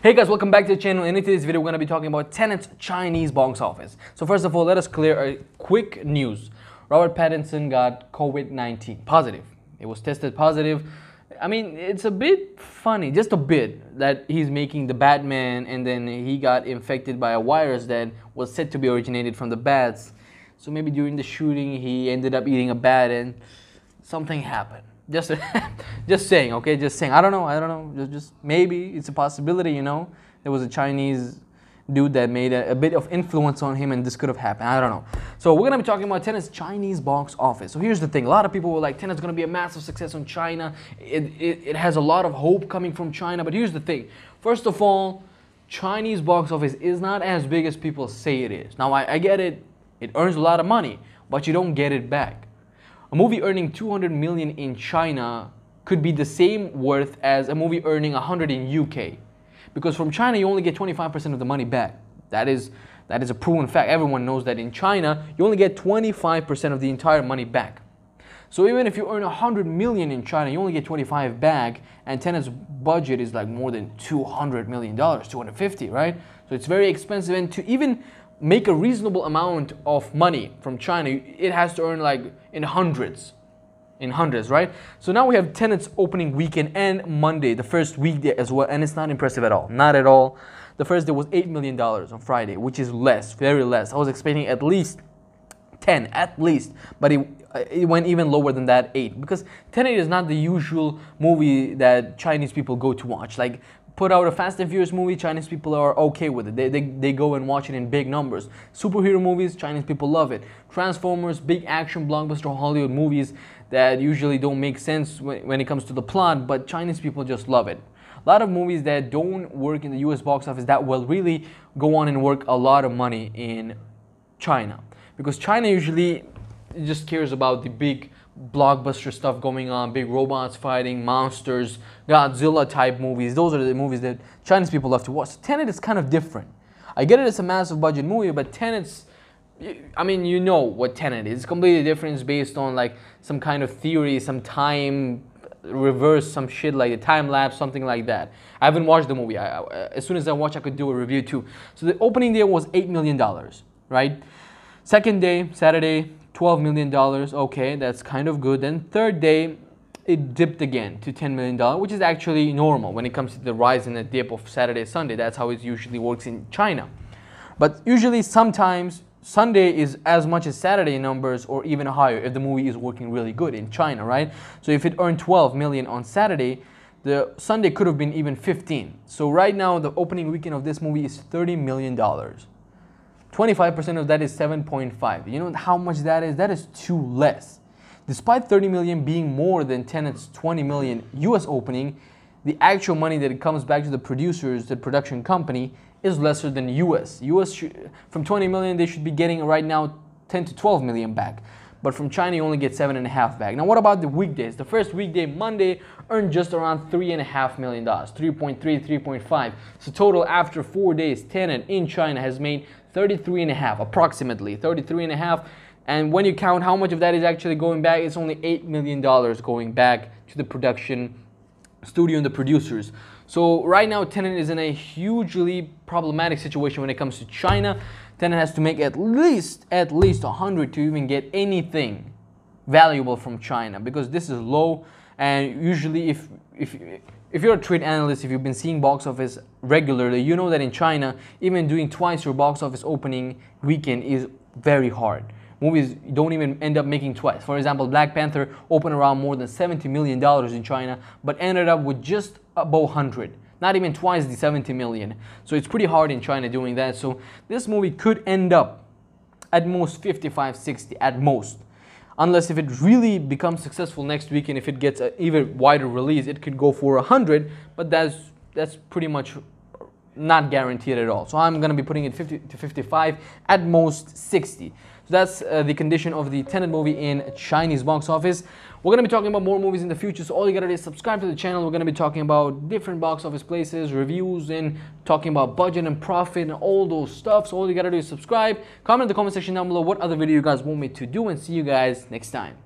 Hey guys, welcome back to the channel. In today's video, we're going to be talking about Tenet's Chinese box office. So first of all, let us clear a quick news. Robert Pattinson got COVID-19 positive. It was tested positive. I mean, it's a bit funny, just a bit, that he's making the Batman and then he got infected by a virus that was said to be originated from the bats. So maybe during the shooting, he ended up eating a bat and something happened just just saying okay? Just saying. I don't know. I don't know. Just, just maybe it's a possibility you know? There was a chinese dude that made a, a, bit of influence on him and this could have happened. I don't know. So we're to be talking about Tenet's. Chinese box office. So here's the thing. A lot of people were like Tenet's is to be a massive success on china. It, it, it has a lot of hope coming from china. But here's the thing. First of all chinese box office is not as big as people say it is. Now I, I get it. It earns a lot of money but you don't get it back. A movie earning 200 million in China could be the same worth as a movie earning 100 in UK. Because from China, you only get 25% of the money back. That is, that is a proven fact. Everyone knows that in China, you only get 25% of the entire money back. So even if you earn 100 million in China, you only get 25 back, and Tenet's budget is like more than 200 million dollars, 250, right? So it's very expensive, and to even make a reasonable amount of money from China, it has to earn like in hundreds. In hundreds, right? So now we have Tenet's opening weekend and Monday, the first weekday as well, and it's not impressive at all. Not at all. The first day was $8 million on Friday, which is less, very less. I was expecting at least 10, at least, but it, it went even lower than that, 8. Because Tenet is not the usual movie that Chinese people go to watch. Like put out a Fast and Furious movie, Chinese people are okay with it. They, they, they go and watch it in big numbers. Superhero movies, Chinese people love it. Transformers, big action blockbuster Hollywood movies that usually don't make sense when, it comes to the plot, but Chinese people just love it. A lot of movies that don't work in the US box office that will really go on and work a lot of money in China. Because China usually just cares about the big blockbuster stuff going on, big robots fighting, monsters, Godzilla type movies. Those are the movies that Chinese people love to watch. Tenet is kind of different. I get it, it's a massive budget movie, but Tenet's, I mean, you know what Tenet is. It's completely different. It's based on like some kind of theory, some time reverse, some shit like a time lapse, something like that. I haven't watched the movie. I, as soon as I watch, I could do a review too. So the opening day was $8 million, right? Second day, Saturday, $12 million. Okay, that's kind of good. Then third day, it dipped again to $10 million, which is actually normal when it comes to the rise and the dip of Saturday, Sunday. That's how it usually works in China. But usually, sometimes Sunday is as much as Saturday numbers or even higher if the movie is working really good in China, right? So if it earned 12 million on Saturday, the Sunday could have been even 15. So right now, the opening weekend of this movie is 30 million dollars. 25% of that is 7.5. You know how much that is? That is too less. Despite 30 million being more than Tenet's 20 million US opening, the actual money that comes back to the producers, the production company, is lesser than US. US from 20 million, they should be getting right now 10 to 12 million back. But from China, you only get seven and a half back. Now, what about the weekdays? The first weekday, Monday, earned just around three and a half million dollars, 3.3, 3.5. So total after four days, Tenet in China has made 33 and a half, approximately 33 and a half. And when you count how much of that is actually going back, it's only $8 million going back to the production studio and the producers. So right now, Tenet is in a hugely problematic situation when it comes to China. Tenet has to make at least, at least 100 to even get anything valuable from China because this is low. And usually if, if, if you're a trade analyst, if you've been seeing box office regularly, you know that in China, even doing twice your box office opening weekend is very hard. Movies don't even end up making twice. For example, Black Panther opened around more than $70 million in China, but ended up with just above 100 not even twice the 70 million. So it's pretty hard in China doing that. So this movie could end up at most 55, 60, at most unless if it really becomes successful next week and if it gets an even wider release, it could go for 100, but that's, that's pretty much not guaranteed at all. So I'm going to be putting it 50 to 55, at most 60. So that's uh, the condition of the Tenet movie in Chinese box office. We're going to be talking about more movies in the future, so all you got to do is subscribe to the channel. We're going to be talking about different box office places, reviews, and talking about budget and profit and all those stuff. So all you got to do is subscribe, comment in the comment section down below what other video you guys want me to do, and see you guys next time.